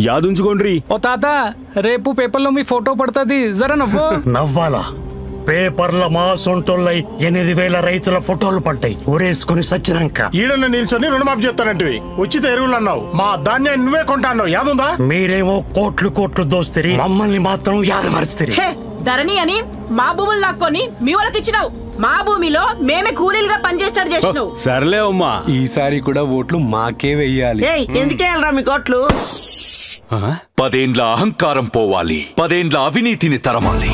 యాదుంచుకోండ్రి ఓ తాత రేపు పేపర్లో మీ ఫోటో పడుతుంది. జర నవ్వు. నవ్వాలా? పేపర్ల మా సొంటోళ్ళై ఎనిమిది వేల రైతుల ఫోటోలు పడ్డాయి. ఊరేసుకుని సచ్చినాక. ఈడన్న నిల్చొని రుణమాఫీ చేస్తానంటివి. ఉచిత ఎరువులు అన్నావు. మా ధాన్యాన్ని నువ్వే కొంటా అన్నావు యాదుందా మీరేమో కోట్లు కోట్లు దోస్తిరి. మమ్మల్ని మాత్రం యాదమరుస్తుంది ధరణి అని మా భూములు లాక్కొని మీ వాళ్ళకి ఇచ్చినావు. మా భూమిలో మేమే కూలీలుగా పనిచేస్తాడు చేసినావు. సర్లే అమ్మా. ఈసారి కూడా ఓట్లు మాకే వెయ్యాలి. ఎందుకే వెళ్ళరా మీ కోట్లు? పదేండ్ల అహంకారం పోవాలి. పదేండ్ల అవినీతిని తరమాలి.